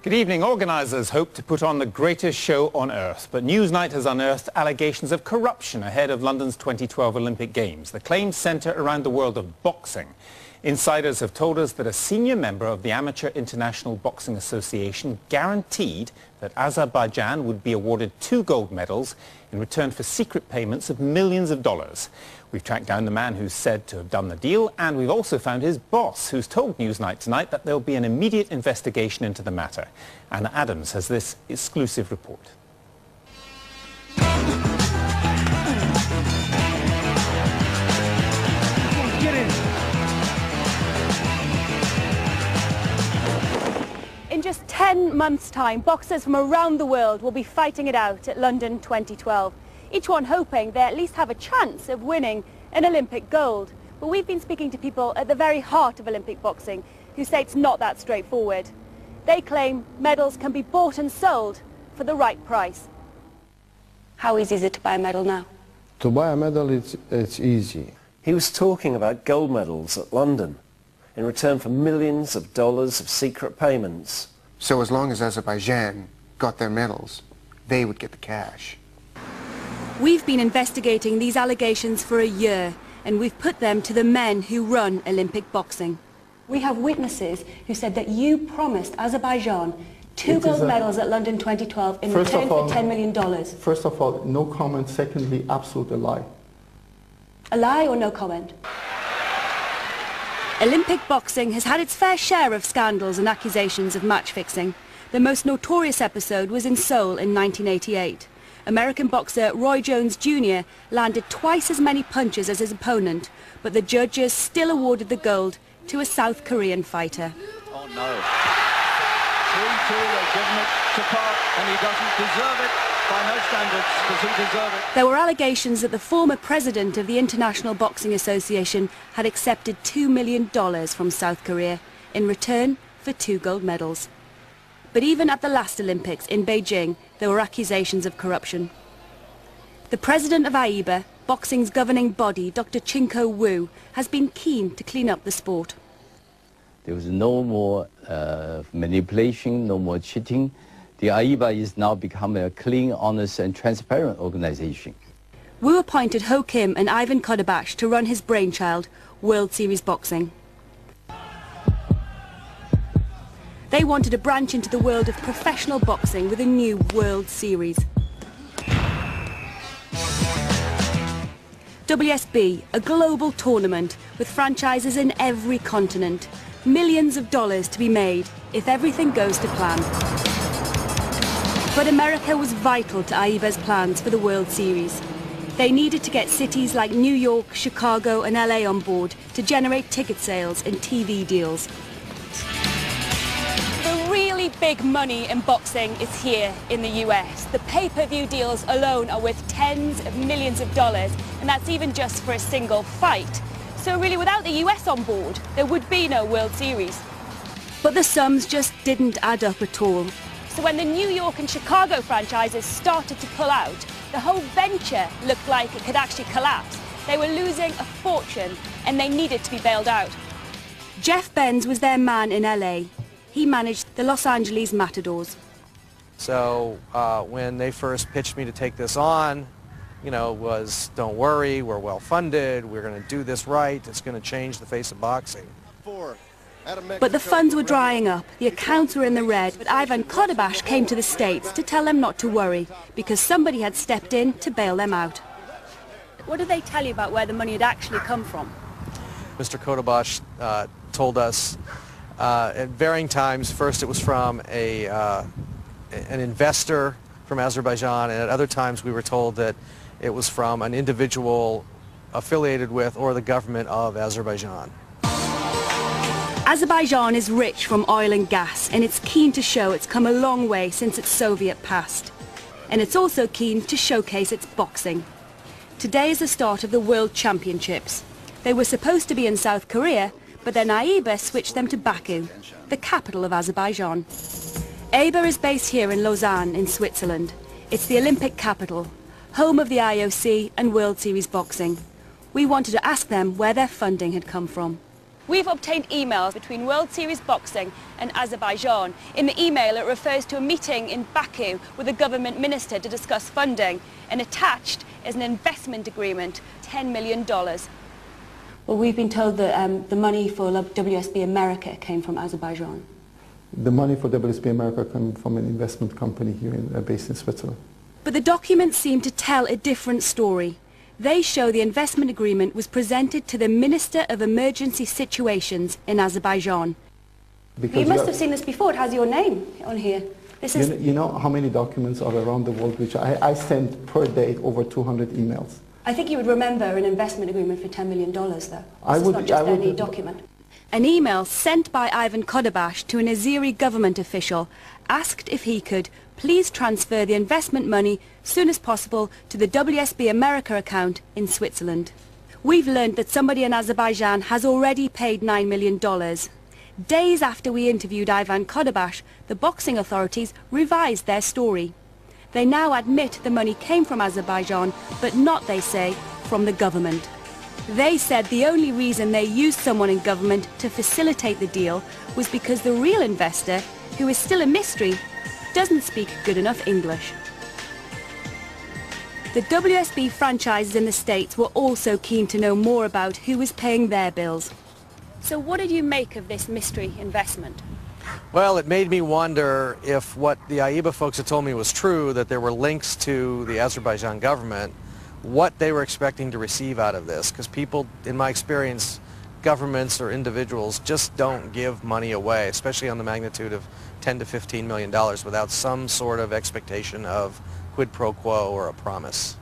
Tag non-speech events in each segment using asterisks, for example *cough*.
Good evening. Organisers hope to put on the greatest show on earth, but Newsnight has unearthed allegations of corruption ahead of London's 2012 Olympic Games. The claims centre around the world of boxing. Insiders have told us that a senior member of the Amateur International Boxing Association guaranteed that Azerbaijan would be awarded two gold medals in return for secret payments of millions of dollars. We've tracked down the man who's said to have done the deal, and we've also found his boss, who's told Newsnight tonight that there'll be an immediate investigation into the matter. Anna Adams has this exclusive report. 10 months' time, boxers from around the world will be fighting it out at London 2012 each one hoping they at least have a chance of winning an Olympic gold. But we've been speaking to people at the very heart of Olympic boxing who say it's not that straightforward. They claim medals can be bought and sold for the right price. How easy is it to buy a medal now? To buy a medal, it's, it's easy. He was talking about gold medals at London in return for millions of dollars of secret payments. So as long as Azerbaijan got their medals, they would get the cash. We've been investigating these allegations for a year and we've put them to the men who run Olympic boxing. We have witnesses who said that you promised Azerbaijan two it gold medals at London 2012 in return all, for $10 million. First of all, no comment. Secondly, absolute lie. A lie or no comment? Olympic boxing has had its fair share of scandals and accusations of match fixing. The most notorious episode was in Seoul in 1988. American boxer Roy Jones Jr. landed twice as many punches as his opponent, but the judges still awarded the gold to a South Korean fighter. Oh no. 3-2, they've given it to Park, and he doesn't deserve it by no standards. Does he deserve it? There were allegations that the former president of the International Boxing Association had accepted $2 million from South Korea in return for two gold medals. But even at the last Olympics in Beijing, there were accusations of corruption. The president of AIBA, boxing's governing body, Dr. Ching-Kuo Wu, has been keen to clean up the sport. There was no more uh, manipulation, no more cheating. The AIBA is now becoming a clean, honest and transparent organization. Wu appointed Ho Kim and Ivan Khodabakhsh to run his brainchild, World Series Boxing. They wanted a branch into the world of professional boxing with a new World Series. WSB, a global tournament with franchises in every continent. Millions of dollars to be made if everything goes to plan. But America was vital to AIBA's plans for the World Series. They needed to get cities like New York, Chicago and LA on board to generate ticket sales and TV deals The really big money in boxing is here in the US. The pay-per-view deals alone are worth tens of millions of dollars, and that's even just for a single fight. So really, without the US on board, there would be no World Series. But the sums just didn't add up at all. So when the New York and Chicago franchises started to pull out, the whole venture looked like it could actually collapse. They were losing a fortune, and they needed to be bailed out. Jeff Benz was their man in LA, he managed the Los Angeles Matadors. So uh, when they first pitched me to take this on, you know, was don't worry, we're well funded, we're going to do this right, it's going to change the face of boxing. But the funds were drying up, the accounts were in the red, but Ivan Khodabakhsh came to the States to tell them not to worry, because somebody had stepped in to bail them out. What did they tell you about where the money had actually come from? Mr. Khodabakhsh uh, told us uh, at varying times. First it was from a, uh, an investor from Azerbaijan, and at other times we were told that it was from an individual affiliated with or the government of Azerbaijan. Azerbaijan is rich from oil and gas, and it's keen to show it's come a long way since its Soviet past. And it's also keen to showcase its boxing. Today is the start of the World Championships. They were supposed to be in South Korea, but then AIBA switched them to Baku, the capital of Azerbaijan. AIBA is based here in Lausanne in Switzerland. It's the Olympic capital, home of the IOC and World Series boxing. We wanted to ask them where their funding had come from. We've obtained emails between World Series Boxing and Azerbaijan. In the email, it refers to a meeting in Baku with a government minister to discuss funding. And attached is an investment agreement, $10 million. Well, we've been told that um, the money for WSB America came from Azerbaijan. The money for WSB America came from an investment company here in, uh, based in Switzerland. But the documents seem to tell a different story. They show the investment agreement was presented to the Minister of Emergency Situations in Azerbaijan. Because you must have seen this before. It has your name on here. This is you, know, you know how many documents are around the world, which I, I send per day over 200 emails. I think you would remember an investment agreement for $10 million, though. This I would, not just I would, any document. An email sent by Ivan Khodabakhsh to an Azeri government official asked if he could please transfer the investment money soon as possible to the WSB America account in Switzerland. We've learned that somebody in Azerbaijan has already paid $9 million. Days after we interviewed Ivan Khodabakhsh, the boxing authorities revised their story. They now admit the money came from Azerbaijan, but not, they say, from the government. They said the only reason they used someone in government to facilitate the deal was because the real investor, who is still a mystery, doesn't speak good enough English. The WSB franchises in the States were also keen to know more about who was paying their bills. So what did you make of this mystery investment? Well, it made me wonder if what the AIBA folks had told me was true, that there were links to the Azerbaijan government, what they were expecting to receive out of this because people, in my experience, governments or individuals just don't give money away, especially on the magnitude of 10 to 15 million dollars without some sort of expectation of quid pro quo or a promise.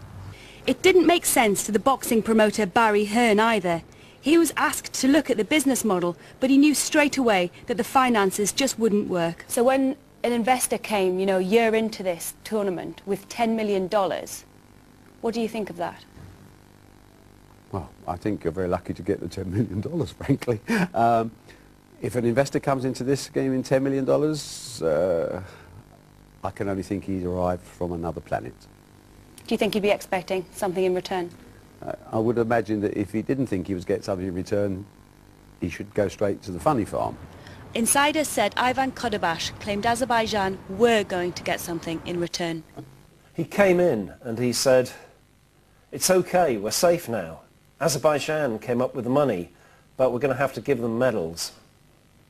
It didn't make sense to the boxing promoter Barry Hearn either. He was asked to look at the business model, but he knew straight away that the finances just wouldn't work. So when an investor came, you know, a year into this tournament with $10 million, what do you think of that? Well, I think you're very lucky to get the $10 million, *laughs* frankly. Um, if an investor comes into this game in $10 million, uh, I can only think he's arrived from another planet. Do you think he'd be expecting something in return? Uh, I would imagine that if he didn't think he was getting something in return, he should go straight to the funny farm. Insiders said Ivan Khodabakhsh claimed Azerbaijan were going to get something in return. He came in and he said, it's okay, we're safe now. Azerbaijan came up with the money, but we're going to have to give them medals.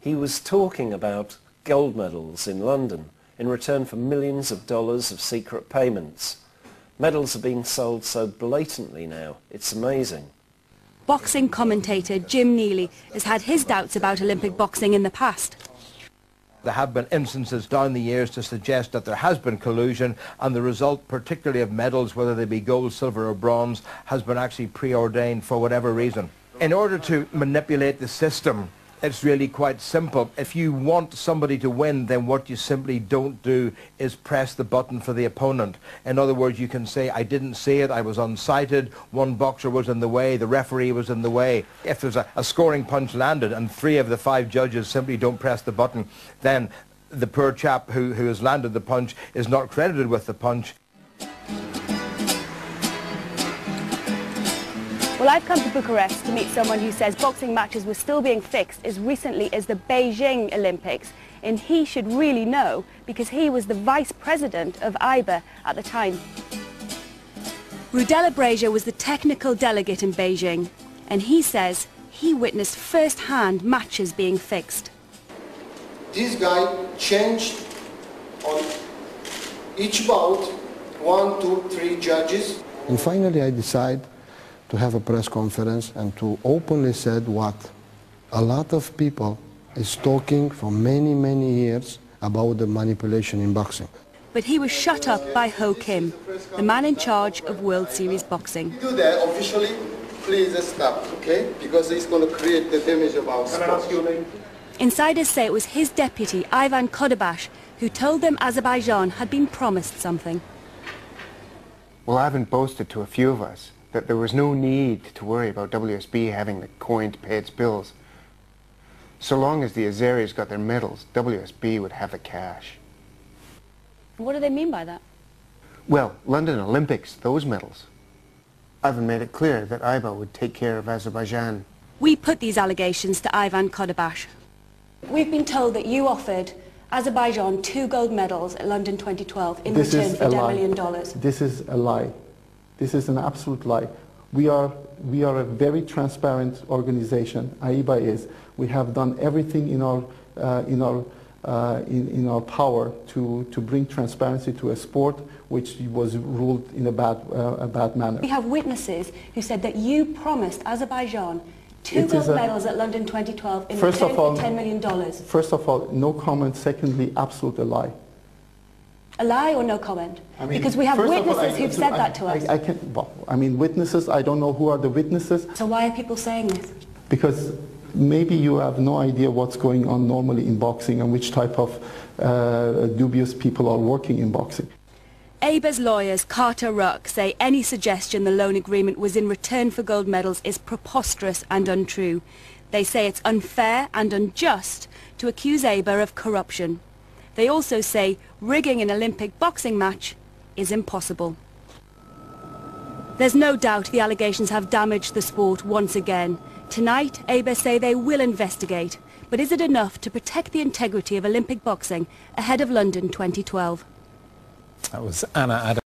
He was talking about gold medals in London in return for millions of dollars of secret payments. Medals are being sold so blatantly now. It's amazing. Boxing commentator Jim Neilly has had his doubts about Olympic boxing in the past. There have been instances down the years to suggest that there has been collusion and the result, particularly of medals, whether they be gold, silver or bronze, has been actually preordained for whatever reason. In order to manipulate the system it's really quite simple. If you want somebody to win, then what you simply don't do is press the button for the opponent. In other words, you can say, I didn't see it, I was unsighted, one boxer was in the way, the referee was in the way. If there's a, a scoring punch landed and three of the five judges simply don't press the button, then the poor chap who, who has landed the punch is not credited with the punch. Well, I've come to Bucharest to meet someone who says boxing matches were still being fixed as recently as the Beijing Olympics. And he should really know because he was the vice president of AIBA at the time. Rudel Obreja was the technical delegate in Beijing. And he says he witnessed first-hand matches being fixed. This guy changed on each bout one, two, three judges. And finally I decide to have a press conference and to openly said what a lot of people is talking for many, many years about the manipulation in boxing. But he was shut up by Ho Kim, the man in charge of World Series boxing. do that officially, please stop, okay? Because it's going to create the damage of our sport. Can I ask your name? Insiders say it was his deputy, Ivan Khodabakhsh, who told them Azerbaijan had been promised something. Well, Ivan boasted to a few of us that there was no need to worry about WSB having the coin to pay its bills. So long as the Azeris got their medals, WSB would have the cash. What do they mean by that? Well, London Olympics, those medals. Ivan made it clear that AIBA would take care of Azerbaijan We put these allegations to Ivan Khodabakhsh. We've been told that you offered Azerbaijan two gold medals at London 2012 in This return for a 10 lie. million dollars. This is a lie. This is an absolute lie. We are, we are a very transparent organization, AIBA is. We have done everything in our, uh, in our, uh, in, in our power to, to bring transparency to a sport which was ruled in a bad, uh, a bad manner. We have witnesses who said that you promised Azerbaijan two It gold medals at London 2012 in First return of all- for $10 million. First of all, no comment. Secondly, absolute a lie. A lie or no comment? I mean, because we have of all, witnesses I- who've said I- that to us. I, I can, well, I mean, witnesses, I don't know who are the witnesses. so why are people saying this? because maybe you have no idea what's going on normally in boxing and which type of uh, dubious people are working in boxing. AIBA's lawyers, Carter Ruck, say any suggestion the loan agreement was in return for gold medals is preposterous and untrue. They say it's unfair and unjust to accuse AIBA of corruption. They also say rigging an Olympic boxing match is impossible. There's no doubt the allegations have damaged the sport once again. Tonight, AIBA say they will investigate. But is it enough to protect the integrity of Olympic boxing ahead of London 2012? That was Anna Adams.